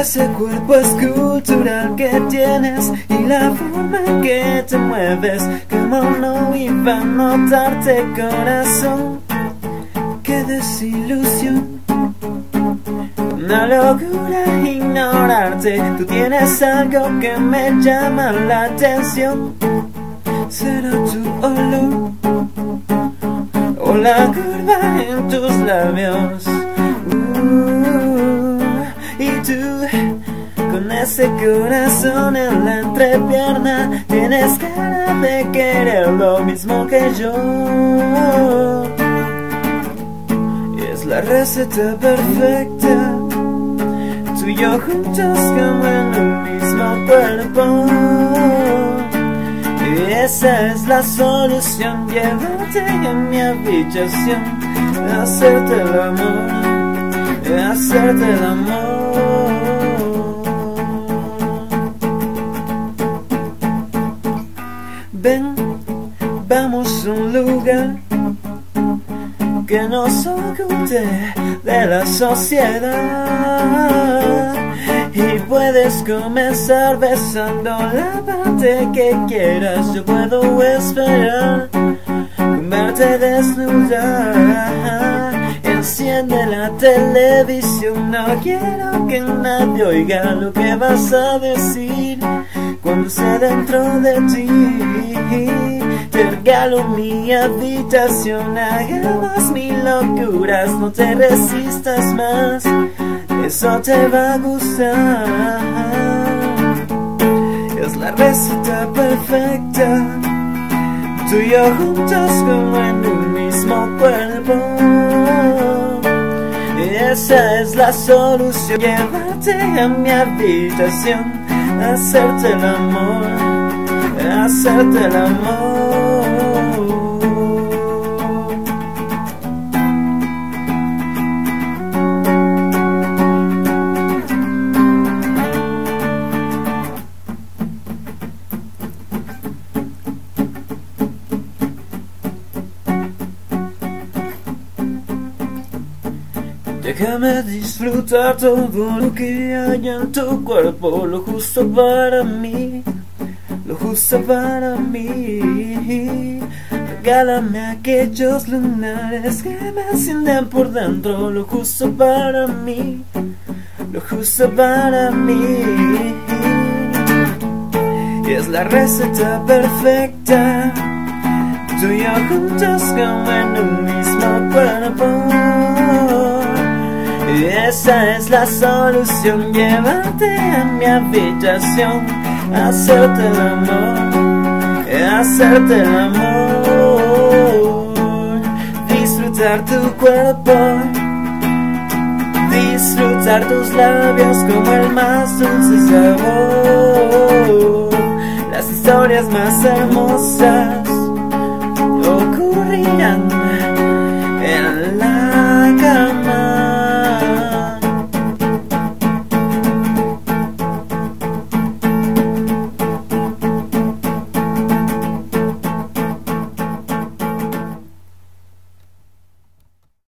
ese cuerpo escultural que tienes y la forma en que te mueves, como no iba a notarte corazón, qué desilusión. Una locura ignorarte, tú tienes algo que me llama la atención. Será tu olor o la curva en tus labios. Uh, tú, con ese corazón en la entrepierna, tienes cara de querer lo mismo que yo. Es la receta perfecta tú y yo juntos como en el mismo cuerpo. Y esa es la solución, llevarte en mi habitación, hacerte el amor, hacerte el amor. Vamos a un lugar que nos oculte de la sociedad. Y puedes comenzar besando la parte que quieras. Yo puedo esperar verte desnuda. Enciende la televisión. No quiero que nadie oiga lo que vas a decir cuando sé dentro de ti mi habitación, hagamos mil locuras, no te resistas más, eso te va a gustar. Es la receta perfecta, tú y yo juntos como en un mismo cuerpo. Esa es la solución, llevarte a mi habitación, hacerte el amor, hacerte el amor. Déjame disfrutar todo lo que hay en tu cuerpo, lo justo para mí, lo justo para mí. Regálame aquellos lunares que me encienden por dentro, lo justo para mí, lo justo para mí. Y es la receta perfecta, tú y yo juntos como en un mismo cuerpo. Esa es la solución, llévate a mi habitación, hacerte el amor, hacerte el amor, disfrutar tu cuerpo, disfrutar tus labios como el más dulce sabor, las historias más hermosas ocurrirán